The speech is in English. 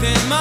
within my